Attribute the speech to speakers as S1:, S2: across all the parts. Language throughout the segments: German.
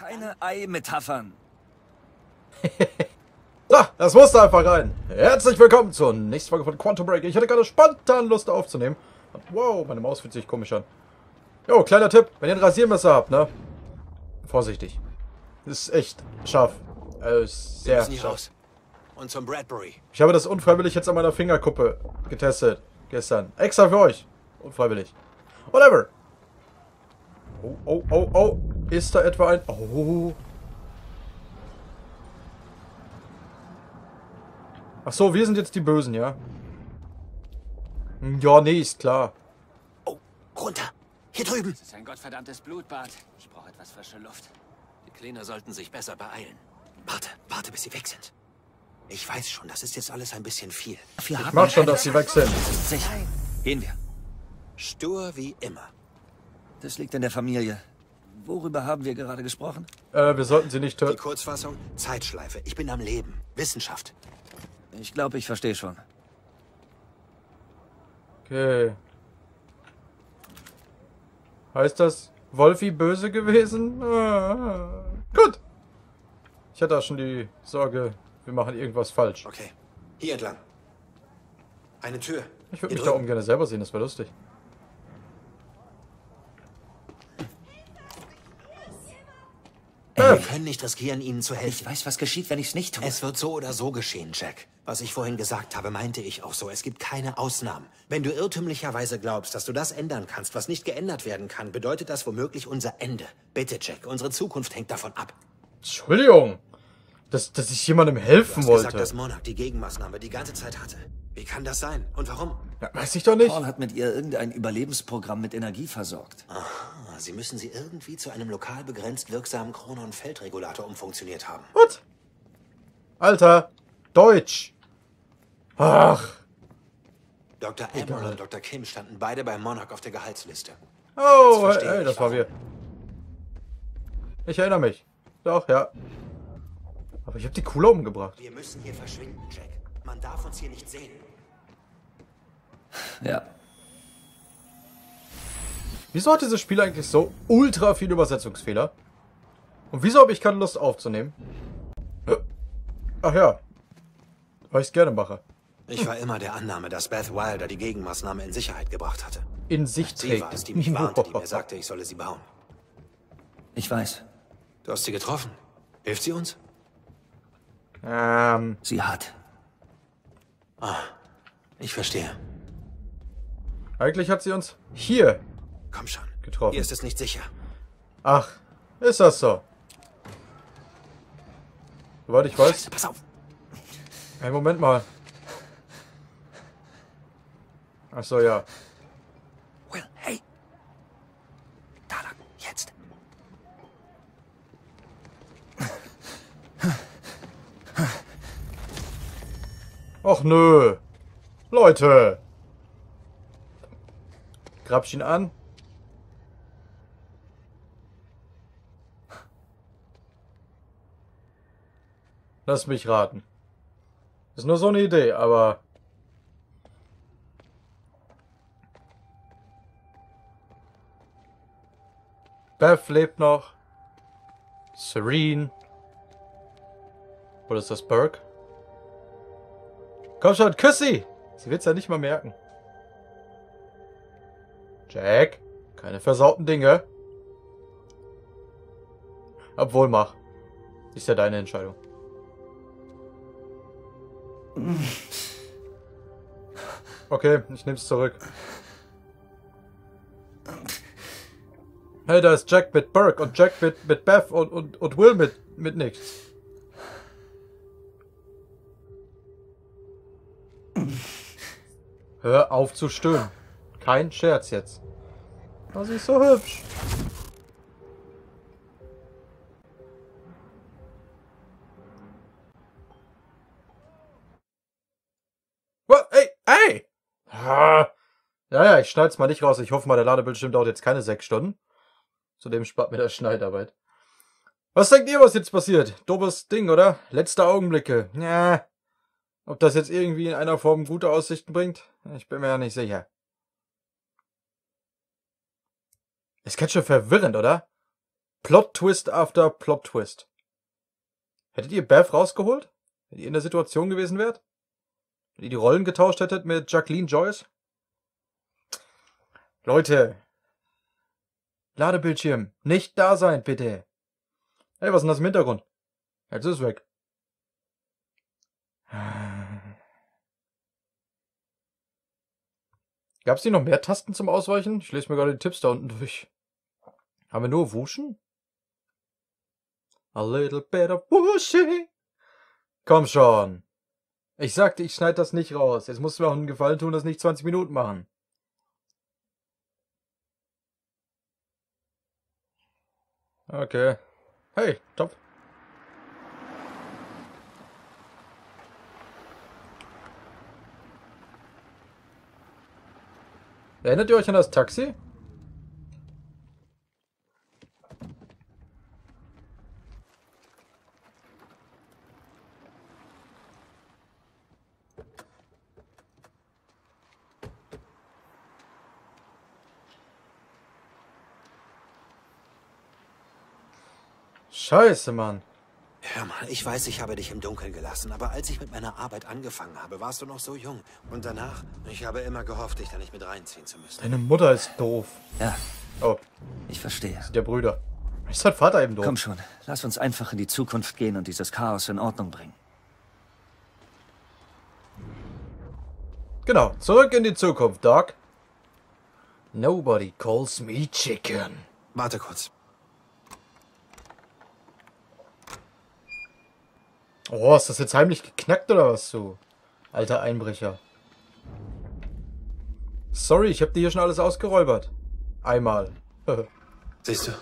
S1: Keine Ei-Metaphern.
S2: So, das musste einfach rein. Herzlich willkommen zur nächsten Folge von Quantum Break. Ich hatte gerade spontan Lust aufzunehmen. Wow, meine Maus fühlt sich komisch an. Jo, kleiner Tipp, wenn ihr ein Rasiermesser habt, ne? Vorsichtig. Das ist echt scharf. Äh, ist
S3: Wir
S2: sehr scharf.
S3: raus. Und zum Bradbury.
S2: Ich habe das unfreiwillig jetzt an meiner Fingerkuppe getestet. Gestern. Extra für euch. Unfreiwillig. Whatever. Oh, oh, oh, oh. Ist da etwa ein... Oh. Ach so, wir sind jetzt die Bösen, ja? Hm, Ja, nee, ist klar.
S3: Oh, runter. Hier drüben.
S1: Das ist ein gottverdammtes Blutbad. Ich brauche etwas frische Luft.
S3: Die Cleaner sollten sich besser beeilen. Warte, warte, bis sie weg sind. Ich weiß schon, das ist jetzt alles ein bisschen viel.
S1: Wir
S2: Ich mach schon, dass sie weg sind.
S1: Sicher. Gehen wir.
S3: Stur wie immer.
S1: Das liegt in der Familie. Worüber haben wir gerade gesprochen?
S2: Äh, wir sollten sie nicht
S3: Die
S2: töten.
S3: Kurzfassung, Zeitschleife. Ich bin am Leben. Wissenschaft.
S1: Ich glaube, ich verstehe schon.
S2: Okay. Heißt das Wolfi böse gewesen? Ah, gut. Ich hatte auch schon die Sorge, wir machen irgendwas falsch.
S3: Okay. Hier entlang. Eine Tür.
S2: Ich würde mich da
S3: drüben.
S2: oben gerne selber sehen, das wäre lustig.
S3: Wir können nicht riskieren, ihnen zu
S1: Ich
S3: helfen.
S1: weiß, was geschieht, wenn ich es nicht tue.
S3: Es wird so oder so geschehen, Jack. Was ich vorhin gesagt habe, meinte ich auch so. Es gibt keine Ausnahmen. Wenn du irrtümlicherweise glaubst, dass du das ändern kannst, was nicht geändert werden kann, bedeutet das womöglich unser Ende. Bitte, Jack, unsere Zukunft hängt davon ab.
S2: Entschuldigung. Dass, dass ich jemandem
S3: Du
S2: helfen
S3: hast
S2: wollte.
S3: gesagt, dass Monarch die Gegenmaßnahme die ganze Zeit hatte. Wie kann das sein? Und warum?
S2: ja, weiß ich doch nicht.
S1: Paul hat mit ihr irgendein Überlebensprogramm mit Energie versorgt.
S3: Ah, sie müssen sie irgendwie zu einem lokal begrenzt wirksamen Chronon-Feldregulator umfunktioniert haben.
S2: What? Alter. Deutsch. Ach.
S3: Dr. Emerald und Dr. Kim standen beide bei Monarch auf der Gehaltsliste.
S2: Oh, hey,
S3: ich,
S2: das war wir. Ich erinnere mich. Doch, ja. Aber ich habe die Kuhle umgebracht.
S3: Wir müssen hier verschwinden, Jack. Man darf uns hier nicht sehen.
S1: Ja.
S2: Wieso hat dieses Spiel eigentlich so ultra viele Übersetzungsfehler? Und wieso habe ich keine Lust aufzunehmen? Ach ja. Weil ich es gerne mache.
S3: Ich war immer der Annahme, dass Beth Wilder die Gegenmaßnahme in Sicherheit gebracht hatte.
S2: In sich
S3: Sie
S2: trägt.
S3: war es, die mich warnte, die mir sagte, ich solle sie bauen.
S1: Ich weiß.
S3: Du hast sie getroffen. Hilft sie uns?
S2: ähm,
S1: Sie hat.
S3: Ich verstehe.
S2: eigentlich hat sie uns hier.
S3: Komm schon.
S2: Getroffen.
S3: Hier ist es nicht sicher.
S2: Ach, ist das so? Soweit ich weiß.
S3: Scheiße, pass auf.
S2: Hey, Moment mal. Ach so, ja.
S3: Will, hey. Da lang, jetzt.
S2: Och nö. Leute. Grabsch ihn an. Lass mich raten. Ist nur so eine Idee, aber... Beth lebt noch. Serene. Oder ist das Burke? Komm schon, küss sie! Sie wird's ja nicht mal merken. Jack, keine versauten Dinge. Obwohl, mach. Ist ja deine Entscheidung. Okay, ich nehm's zurück. Hey, da ist Jack mit Burke und Jack mit, mit Beth und, und, und Will mit, mit nichts. Hör auf zu stöhnen. Kein Scherz jetzt. Sie ist so hübsch. Ich schneid's mal nicht raus. Ich hoffe mal, der Ladebildschirm dauert jetzt keine sechs Stunden. Zudem spart mir das Schneidarbeit. Was denkt ihr, was jetzt passiert? Dobes Ding, oder? Letzte Augenblicke. Ja. Ob das jetzt irgendwie in einer Form gute Aussichten bringt? Ich bin mir ja nicht sicher. Ist ganz schön verwirrend, oder? Plot Twist after Plot Twist. Hättet ihr Beth rausgeholt? Wenn ihr in der Situation gewesen wärt? Wenn ihr die Rollen getauscht hättet mit Jacqueline Joyce? Leute. Ladebildschirm. Nicht da sein, bitte. Hey, was ist denn das im Hintergrund? Jetzt ist es weg. Gab's hier noch mehr Tasten zum Ausweichen? Ich lese mir gerade die Tipps da unten durch. Haben wir nur Wuschen? A little bit of whooshing. Komm schon. Ich sagte, ich schneide das nicht raus. Jetzt musst du mir auch einen Gefallen tun, das nicht 20 Minuten machen. Okay. Hey, top. Erinnert ihr euch an das Taxi? Scheiße, Mann.
S3: Hör mal, ich weiß, ich habe dich im Dunkeln gelassen, aber als ich mit meiner Arbeit angefangen habe, warst du noch so jung. Und danach, ich habe immer gehofft, dich da nicht mit reinziehen zu müssen.
S2: Deine Mutter ist doof.
S1: Ja,
S2: Oh,
S1: ich verstehe.
S2: der Brüder. Ist dein Vater eben doof?
S1: Komm schon, lass uns einfach in die Zukunft gehen und dieses Chaos in Ordnung bringen.
S2: Genau, zurück in die Zukunft, Doc. Nobody calls me chicken.
S3: Warte kurz.
S2: Oh, ist das jetzt heimlich geknackt oder was, du? Alter Einbrecher. Sorry, ich hab dir hier schon alles ausgeräubert. Einmal.
S3: Siehst du?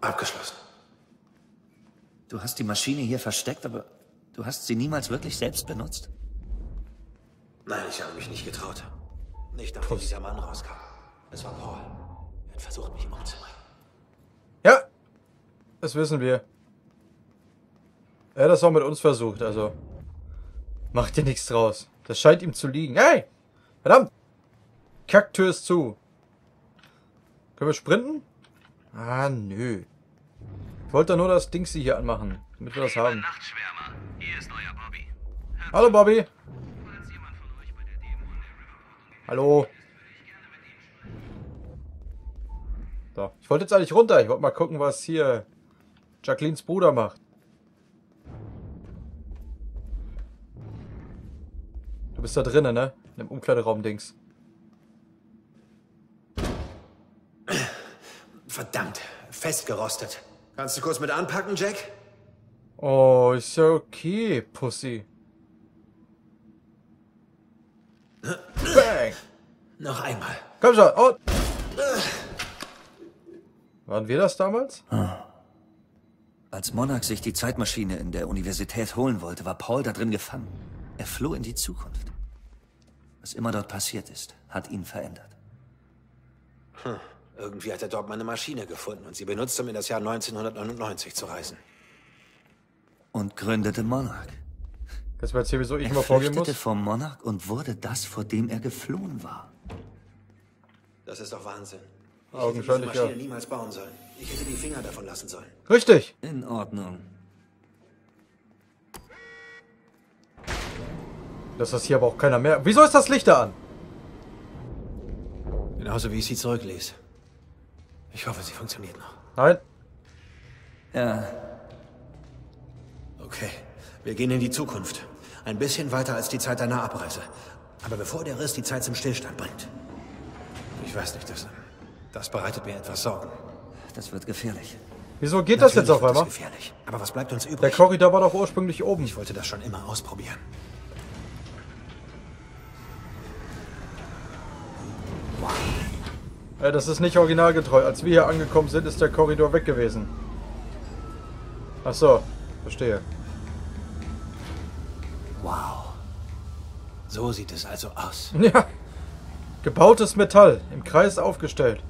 S3: Abgeschlossen.
S1: Du hast die Maschine hier versteckt, aber du hast sie niemals wirklich selbst benutzt?
S3: Nein, ich habe mich nicht getraut. Nicht nachdem dieser Mann rauskam. Es war Paul. Er hat versucht, mich umzubringen.
S2: ja, das wissen wir. Er hat das auch mit uns versucht, also. Macht dir nichts draus. Das scheint ihm zu liegen. Hey! Verdammt! Kacktür ist zu. Können wir sprinten? Ah, nö. Ich wollte nur das Ding hier anmachen, damit wir das haben.
S4: Bobby.
S2: Hallo, Bobby. Hallo. So, ich wollte jetzt eigentlich runter. Ich wollte mal gucken, was hier Jacquelines Bruder macht. Du bist da drinnen, ne? In dem Umkleideraum-Dings.
S3: Verdammt, festgerostet. Kannst du kurz mit anpacken, Jack?
S2: Oh, ist ja okay, Pussy. Bang!
S3: Noch einmal.
S2: Komm schon, und... Waren wir das damals?
S1: Als Monarch sich die Zeitmaschine in der Universität holen wollte, war Paul da drin gefangen. Er floh in die Zukunft. Was immer dort passiert ist, hat ihn verändert.
S3: Irgendwie hat er dort meine Maschine gefunden und sie benutzt, um in das Jahr 1999 zu reisen.
S1: Und gründete Monarch.
S2: Das war jetzt hier, wieso ich
S1: Er
S2: mal vorgehen
S1: flüchtete
S2: muss.
S1: vom Monarch und wurde das, vor dem er geflohen war.
S3: Das ist doch Wahnsinn. Ich hätte diese
S2: ja.
S3: Maschine niemals bauen sollen. Ich hätte die Finger davon lassen sollen.
S2: Richtig.
S1: In Ordnung.
S2: Das ist hier aber auch keiner mehr. Wieso ist das Licht da an?
S3: Genauso wie ich sie zurückließ. Ich hoffe, sie funktioniert noch.
S2: Nein.
S1: Ja,
S3: Okay, wir gehen in die Zukunft. Ein bisschen weiter als die Zeit deiner Abreise. Aber bevor der Riss die Zeit zum Stillstand bringt. Ich weiß nicht, das, das bereitet mir etwas Sorgen.
S1: das wird gefährlich.
S2: Wieso geht das jetzt
S3: Natürlich
S2: auf einmal?
S3: gefährlich. Aber was bleibt uns
S2: Der
S3: übrig?
S2: Korridor war doch ursprünglich oben.
S3: Ich wollte das schon immer ausprobieren.
S2: Das ist nicht originalgetreu. Als wir hier angekommen sind, ist der Korridor weg gewesen. Ach so, verstehe.
S3: Wow. So sieht es also aus.
S2: Ja. Gebautes Metall, im Kreis aufgestellt.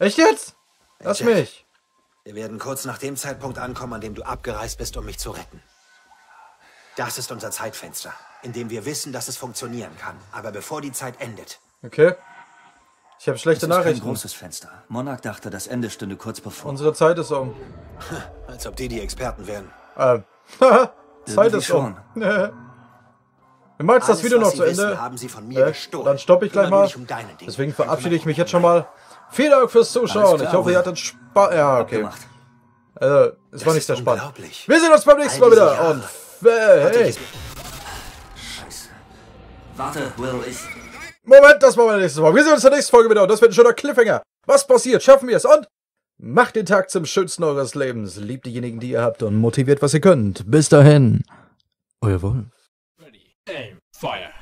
S2: Echt jetzt? Lass
S3: Jack.
S2: mich.
S3: Wir werden kurz nach dem Zeitpunkt ankommen, an dem du abgereist bist, um mich zu retten. Das ist unser Zeitfenster, in dem wir wissen, dass es funktionieren kann. Aber bevor die Zeit endet,
S2: Okay. Ich habe schlechte
S1: Es ist kein
S2: Nachrichten.
S1: großes Fenster. Monarch dachte, das Ende stünde kurz bevor.
S2: Unsere Zeit ist um.
S3: Als ob die die Experten wären.
S2: Ähm. Zeit ist um. Wir machen jetzt das Video noch zu
S3: wissen,
S2: Ende.
S3: haben Sie von mir
S2: Äh,
S3: gestohlen.
S2: dann stoppe ich gleich mal.
S3: um.
S2: Deswegen verabschiede ich mich jetzt schon mal. Vielen Dank fürs Zuschauen.
S1: Klar,
S2: Ich hoffe, ihr hattet Spaß. Ja, okay.
S1: Gemacht.
S2: Also, es
S3: Das
S2: war nicht sehr spannend. Wir sehen uns beim nächsten Mal wieder. Und äh, hey,
S1: Scheiße. Warte, Will, ich...
S2: Moment, das machen wir nächstes Mal. Wir sehen uns in der nächsten Folge wieder. Und das wird ein schöner Cliffhanger. Was passiert? Schaffen wir es? Und macht den Tag zum schönsten eures Lebens. Liebt diejenigen, die ihr habt und motiviert, was ihr könnt. Bis dahin. Euer Wolf.
S5: Ready, aim, fire.